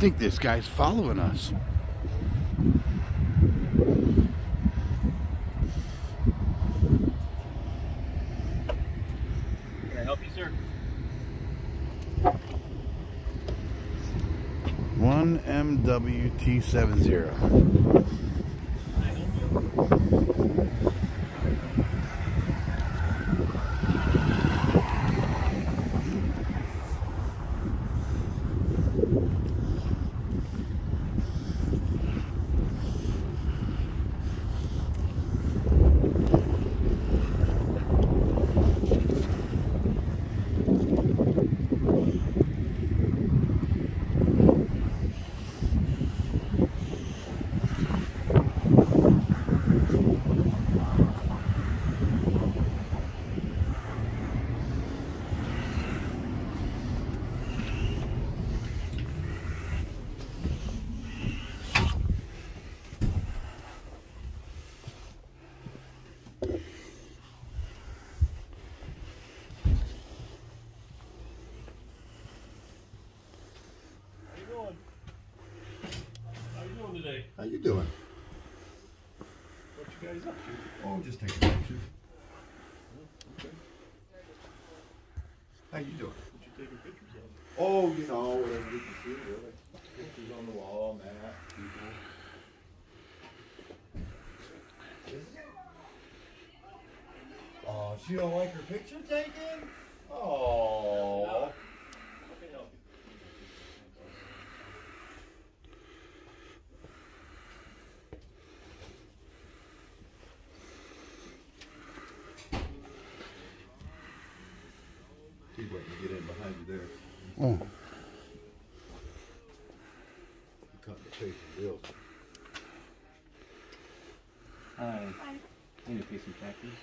think this guy's following us. Can I help you, sir? One MWT seven zero. You doing? What you guys up to? Oh, just taking pictures. Okay. How you doing? What you taking pictures of? Oh, you know, whatever we can see, really. Pictures on the wall, people. Oh, she don't like her picture taken? Oh. How can I help you? He's waiting to get in behind you there. Oh, Cutting the paper bills. Hi. Need to pay some taxes?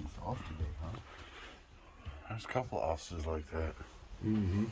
he's off today, huh? There's a couple of offices like that. Mm-hmm.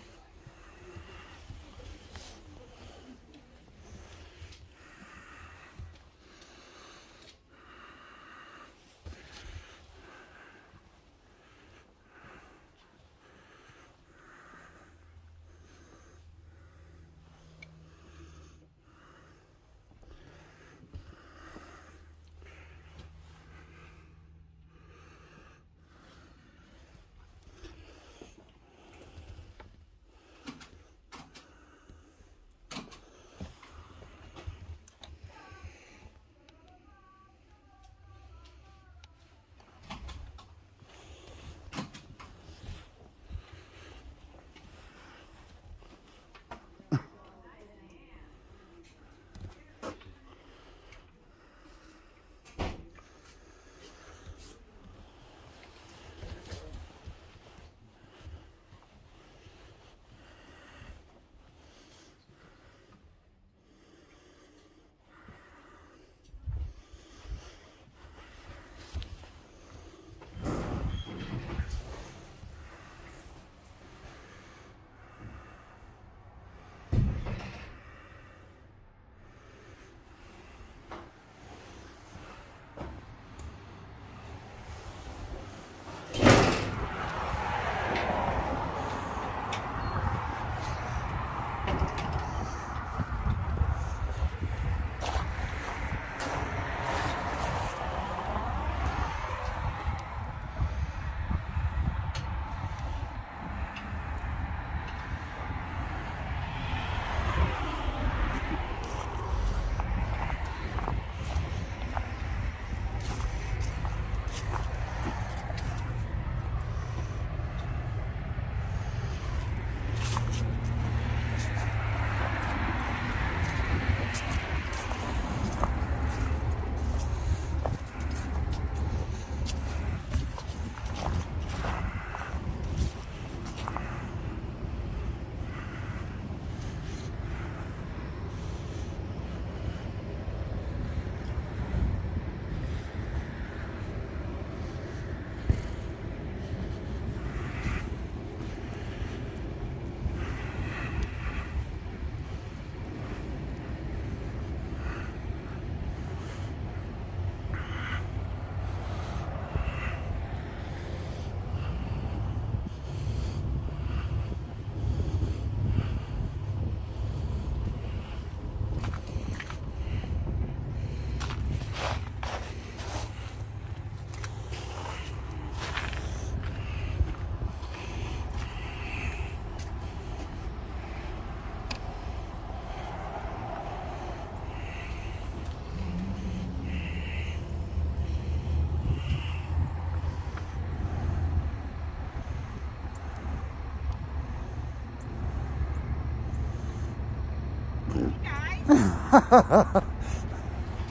Guys.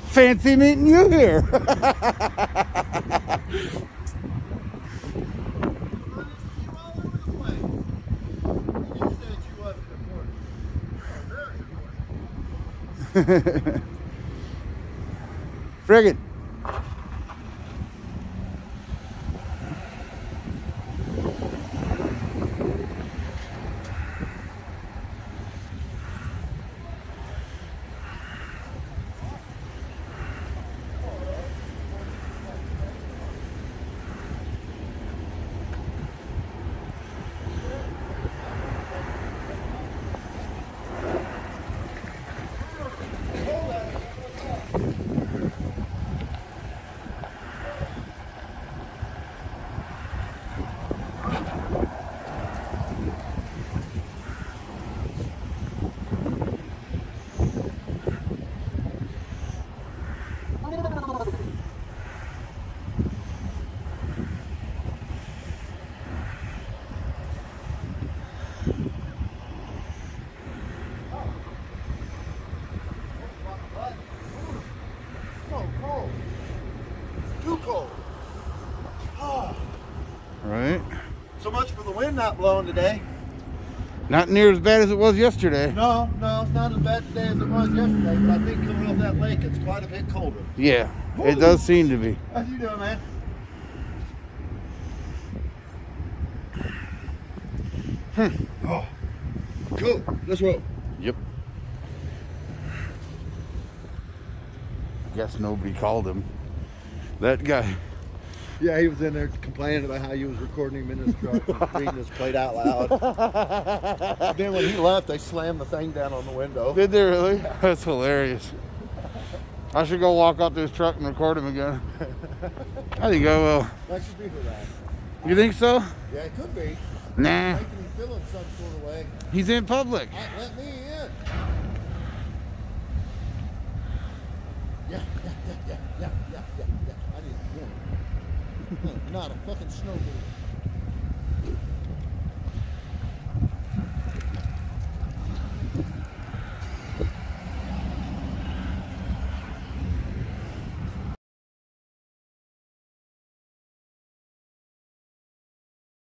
Fancy meeting you here. You're all over the place. You said you wasn't important. Oh, very important. Friggin'. So cold. It's too cold. Right. So much for the wind not blowing today. Not near as bad as it was yesterday. No, no, it's not as bad today as it was yesterday, but I think coming off that lake, it's quite a bit colder. Yeah, it does seem to be. How you doing, man? Hmm. Oh, cool. Let's roll. Yep. Guess nobody called him. That guy. Yeah, he was in there complaining about how you was recording him in his truck and reading his plate out loud. then when he left, they slammed the thing down on the window. Did they really? That's hilarious. I should go walk out to his truck and record him again. I think I will. That should be for that. You think so? Yeah, it could be. Nah. Him feel in some sort of way. He's in public. Right, let me in. Yeah, yeah, yeah, yeah, yeah, not a fucking snowboard.